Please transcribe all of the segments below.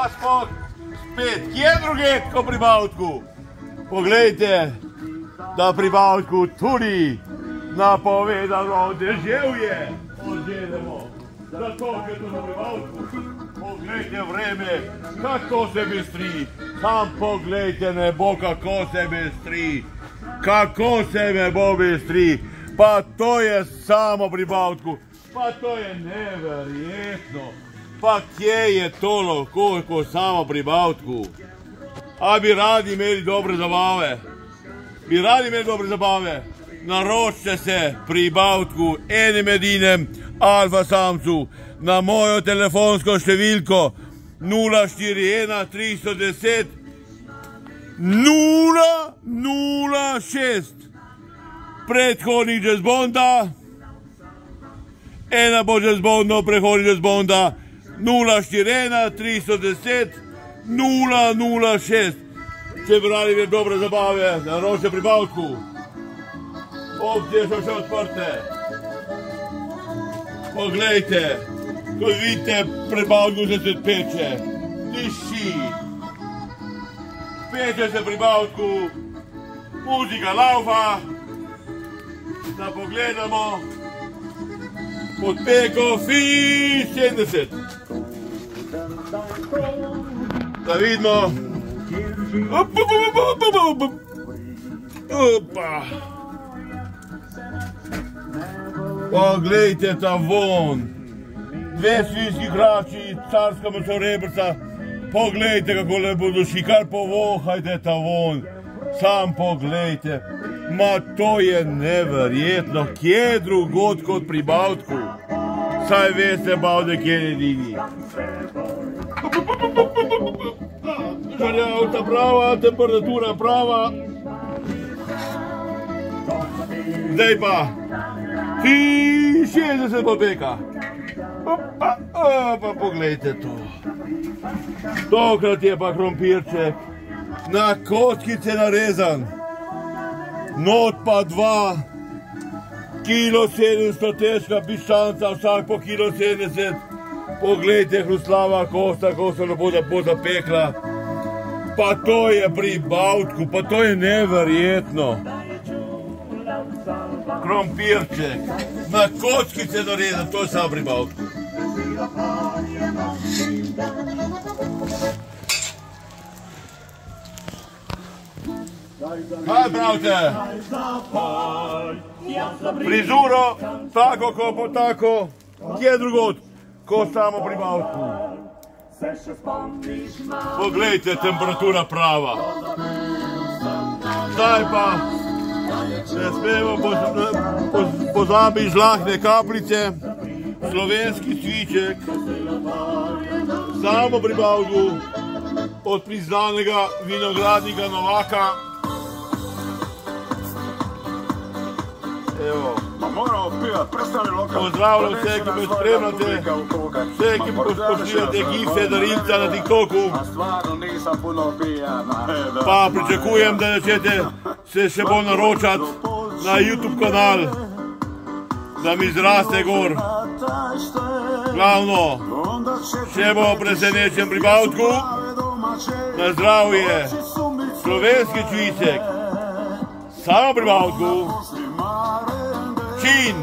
Pa smo spet, kje druge, ko pri Bavtku? Poglejte, da pri Bavtku tudi napovedano deževje odjedemo. Zato, ker to pri Bavtku. Poglejte vreme, kako se bistri. Sam poglejte nebo, kako se bistri. Kako se nebo bistri. Pa to je samo pri Bavtku. Pa to je neverjetno. Pa kje je to lahko, ko samo pri Bavtku? A bi radi imeli dobre zabave? Bi radi imeli dobre zabave? Naročite se pri Bavtku enim edinem alfa samcu na mojo telefonsko številko 041 310 006 predhodnik Jazz Bonda ena bo Jazz Bondov, prehodnik Jazz Bonda 041 310 006 Če radi imeli dobre zabave, naročite pri Bavtku. Opcije so še odprte. Poglejte, ko vidite prebavlju, da se peče, tiši. Peče se pri Bavtku, muzika laufa, da pogledamo pod peko fi 70. Da vidimo. Op, op, op, op, op, op, op. Opa. Poglejte ta von. Dve svinski krači, carska meso rebrca. Poglejte, kako lepo duši, kar povohajte ta von. Sam poglejte. Ma to je neverjetno. Kje drugod kot pri Bavtku? Saj veste, Bavde, kje je edini. Žaljavca prava, temperatura prava. Zdaj pa. Ti 60 popeka. Opa, opa, poglejte to. Tokrat je pa krompirček na kockice narezan. Not pa dva, kilo 700 težka piščanca, vsak po kilo 70. Poglejte, hruslava kosta, ko se ne bo zapekla. Pa to je pri Bavtku, pa to je neverjetno. Krompirček, na kockice narezan, to je samo pri Bavtku. Kaj pravite? Frizuro, tako ko po tako, kje drugod, ko samo pri Bavtku. Poglejte, temperatura prava. Zdaj pa ne smemo pozabiti žlahne kapljice, slovenski cviček, samo pri Bavtku, od priznanega vinogradnika Novaka. Evo. Ma moramo pivati, prestani lokal. Pozdravljam vse, ki me spremljate, vse, ki poslušate gifte darilca na TikToku. Pa pričakujem, da začnete se še bolj naročati na YouTube kanal, da mi zraste gor. Glavno, še bo presenečen pri Bavtku, na zdravje, slovenski čviček, samo pri Bavtku. Čin,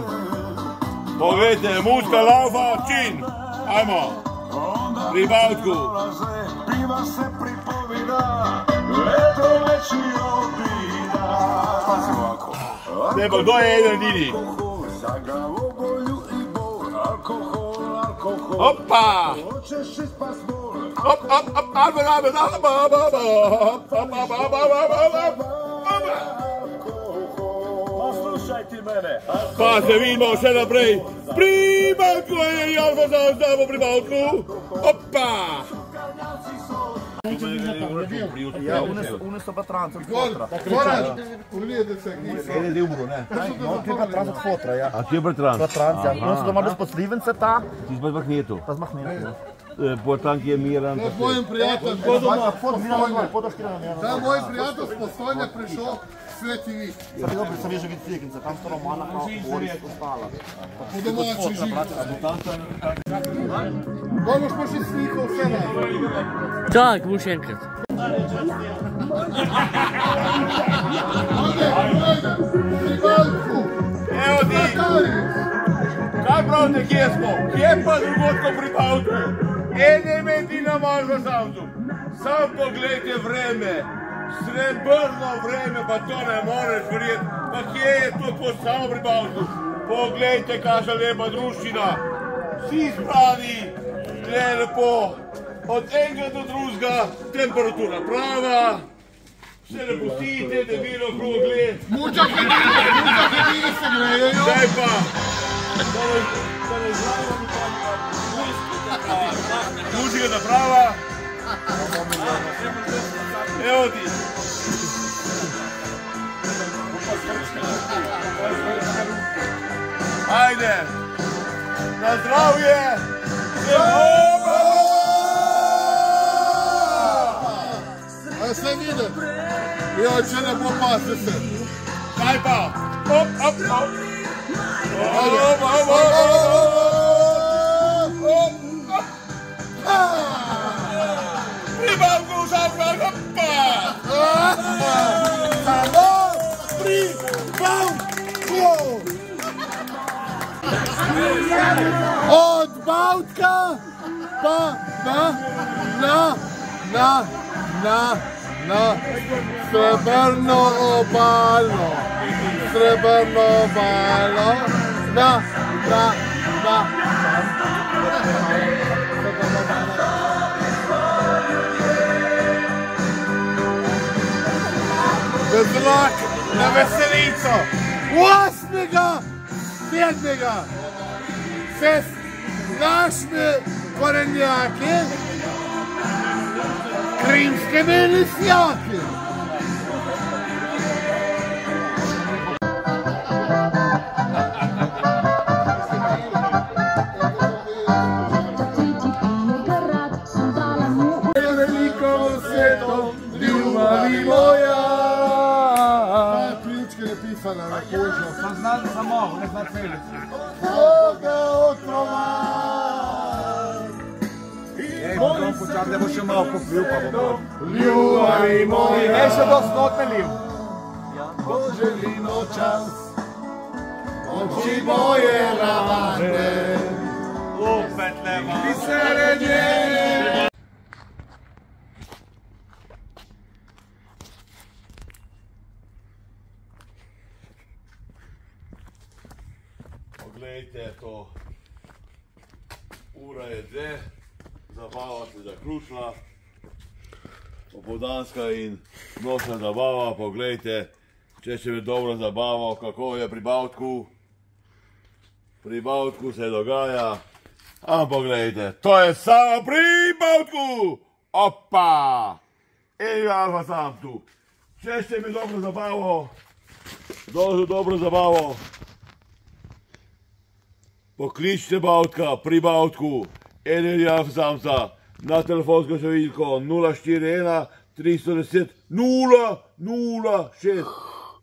povejte, muška laufa, čin, ajmo, pri Bavtku. Piva se pripovida, leto veći obida. Pazi ovako. Ne bo, kdo je eden edini? Za glavobolju i bol, alkohol, alkohol. Opa! Hoćeš ispas bol, Op, op, op, albe, albe, albe, albe, albe, op, op, op, op, op, op, op, op. mene. Pa se vidimo še naprej. Pribalko je Alfa za ozdavo pribalku. Opa! Ja, one so pa trance od fotra. Moraš, uvidite se, kje so. Ede libro, ne. No, ti je pa trance od fotra, ja. A ti je pa trance? Pa trance, ja. Ono so doma bez poslivence ta. Ti si pa z magnetu. Pa z magnetu, ne portank je miran. Da, moj prijatelj, da moj prijatelj s postojne prišel, svetimi. Ja, dobro, sem že videl tekenca, tam sta Romana in Boris ostala. Po domači živi. Bomo pa še slikal vse ne. Tak, bo še enkrat. Ode, ojde, Rivalku. Evo ti. Kaj pravite, kje smo? Kje pa drugotko pri Bavtu? Ene med in na malo v Savtu. Sam pogledajte vreme. Srebrno vreme, pa to ne moreš verjeti. Pa kje je to kot samo pri Bavku? Poglejte, kakšna lepa druščina. Vsi zbrani, tle lepo. Od enega do drugega, temperatura prava. Se ne pustite, da bi bilo krog gled. Muča hedini, muča hedini se grejejo. Zdaj pa, da ne, da ne znamo muzika naprava. Evo ti. Ajde, na zdravje. Jehova! A se vidi? Jo, če ne bo pase se. Kaj pa? Op, op, op. Op, op, op, op, Bavku! Od Bavka pa na, na, na, na, na srebrno obalo. Srebrno obalo. Na, na, na. V zrak na veselico. so. Was, Digga? Pferd, Digga. Fest. Naśmy koreniaki. Krymskie mielisjaki. Великого светом, любовь его sada na kužu. Pa znam sam ovo, ne znam pilicu. Koga otrovar? Ej, pa moram počati, pa ne boš malo popljupavo. Ljubavi moja. Nešto do snote liju. Poželi noćas, oči moje ravane. Opet petle Ti se ređene. Poglejte to. Ura je dve, zabava se zaključila. Popoldanska in nočna zabava, poglejte, če se bi dobro zabaval, kako je pri Bavtku. Pri Bavtku se dogaja. Ampak poglejte, to je samo pri Bavtku! Opa! Ej, Alfa sam tu. Če se mi dobro zabaval, dobro, dobro zabaval, Pokličite Bavtka pri Bavtku, Enelja Samca na telefonsko številko 041 310 006.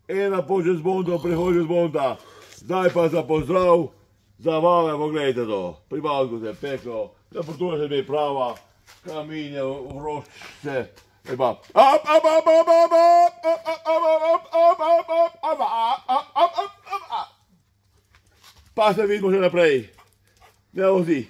Ena pože z bonda, prihođe z bonda. Zdaj pa za pozdrav, za vame, pogledajte to. Pri Bavtku se je peklo, temperatura se mi je prava, kamin je vroče. Eba. Up, up, up, up, up, up, up, up, up, up, up, up, up, up, up, up, up, up, up. Passa a vida mostrando pra ele. Né, Orzinho?